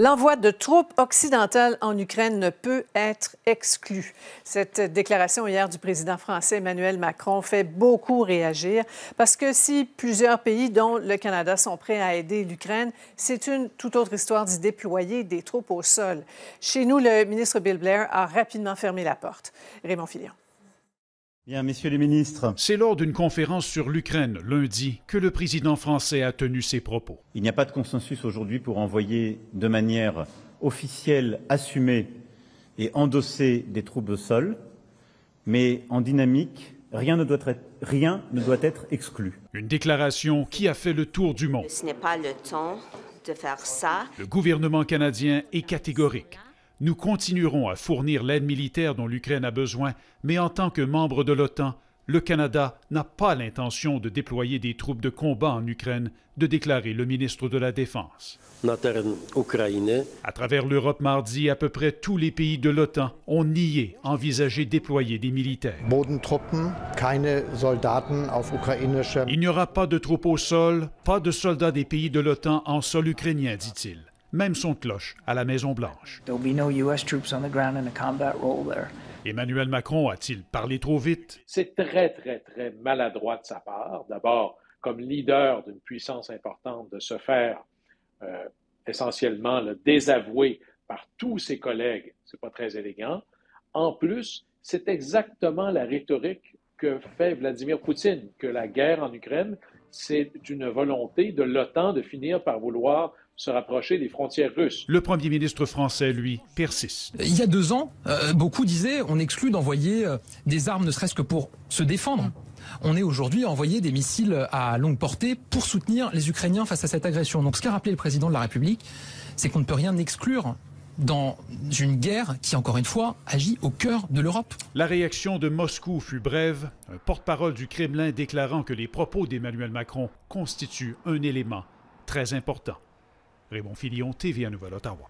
L'envoi de troupes occidentales en Ukraine ne peut être exclu. Cette déclaration hier du président français Emmanuel Macron fait beaucoup réagir parce que si plusieurs pays, dont le Canada, sont prêts à aider l'Ukraine, c'est une toute autre histoire d'y déployer des troupes au sol. Chez nous, le ministre Bill Blair a rapidement fermé la porte. Raymond Filion. Bien, messieurs les ministres. C'est lors d'une conférence sur l'Ukraine lundi que le président français a tenu ses propos. Il n'y a pas de consensus aujourd'hui pour envoyer de manière officielle, assumée et endossée des troupes au sol, mais en dynamique, rien ne doit être, rien ne doit être exclu. Une déclaration qui a fait le tour du monde. Ce n'est pas le temps de faire ça. Le gouvernement canadien est catégorique. Nous continuerons à fournir l'aide militaire dont l'Ukraine a besoin, mais en tant que membre de l'OTAN, le Canada n'a pas l'intention de déployer des troupes de combat en Ukraine, de déclarer le ministre de la Défense. À travers l'Europe mardi, à peu près tous les pays de l'OTAN ont nié envisager déployer des militaires. Il n'y aura pas de troupes au sol, pas de soldats des pays de l'OTAN en sol ukrainien, dit-il même son cloche à la Maison-Blanche. Emmanuel Macron a-t-il parlé trop vite? C'est très, très, très maladroit de sa part. D'abord, comme leader d'une puissance importante, de se faire euh, essentiellement le désavouer par tous ses collègues. C'est pas très élégant. En plus, c'est exactement la rhétorique que fait Vladimir Poutine, que la guerre en Ukraine, c'est une volonté de l'OTAN de finir par vouloir se rapprocher des frontières russes. Le premier ministre français, lui, persiste. Il y a deux ans, euh, beaucoup disaient on exclut d'envoyer euh, des armes ne serait-ce que pour se défendre. On est aujourd'hui à envoyer des missiles à longue portée pour soutenir les Ukrainiens face à cette agression. Donc ce qu'a rappelé le président de la République, c'est qu'on ne peut rien exclure dans une guerre qui, encore une fois, agit au cœur de l'Europe. La réaction de Moscou fut brève, un porte-parole du Kremlin déclarant que les propos d'Emmanuel Macron constituent un élément très important. Raymond Filion, TVA Nouvelle-Ottawa.